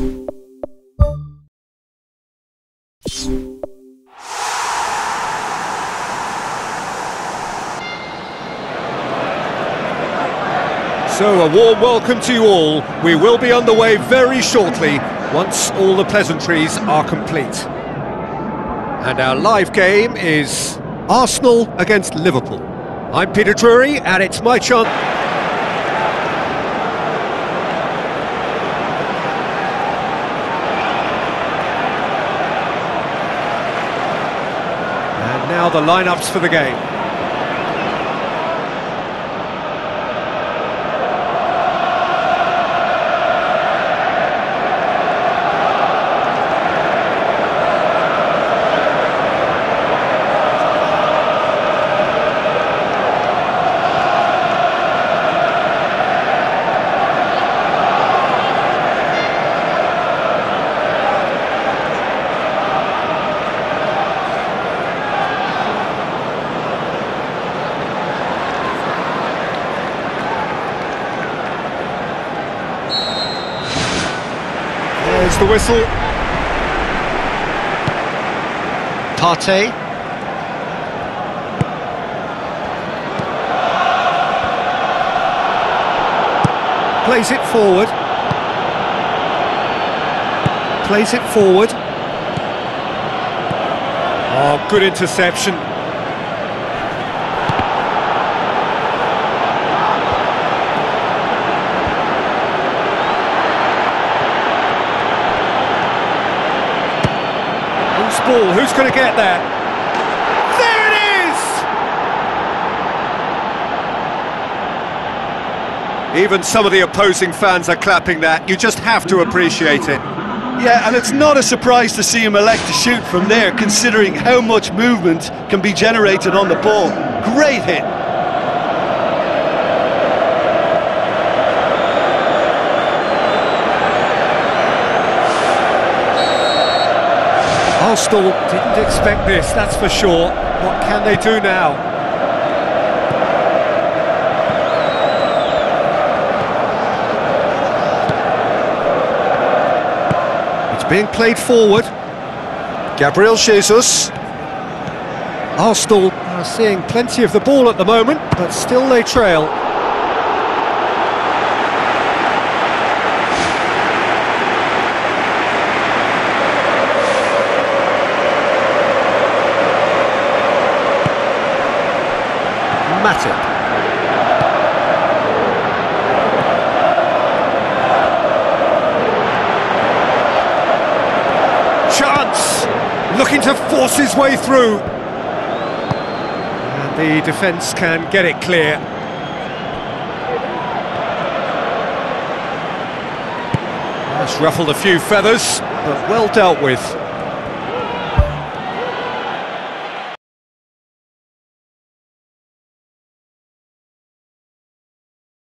So, a warm welcome to you all. We will be on the way very shortly once all the pleasantries are complete. And our live game is Arsenal against Liverpool. I'm Peter Drury, and it's my chance. Now the lineups for the game. The whistle. Partey. Plays it forward. Plays it forward. Oh, good interception. Who's ball? Who's going to get that? There it is! Even some of the opposing fans are clapping that. You just have to appreciate it. Yeah, and it's not a surprise to see him elect to shoot from there, considering how much movement can be generated on the ball. Great hit. Arsenal didn't expect this, that's for sure. What can they do now? It's being played forward. Gabriel Jesus. Arsenal are uh, seeing plenty of the ball at the moment, but still they trail. Matip. Chance! Looking to force his way through. And the defence can get it clear. That's ruffled a few feathers, but well dealt with.